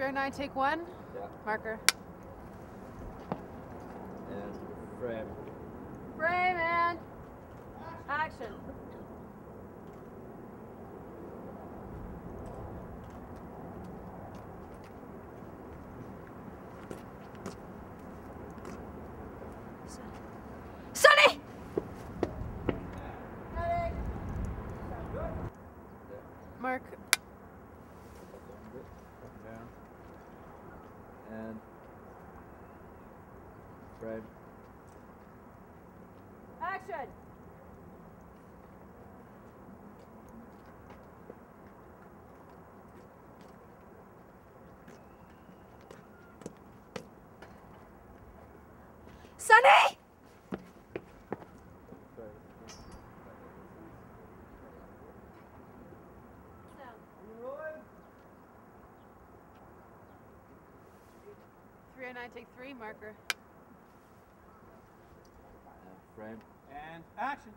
309, take one. Yeah. Marker. And frame. Frame and action. Mark. Down. And frame. Action. Sonny! Three oh nine, take three. Marker. And. And action.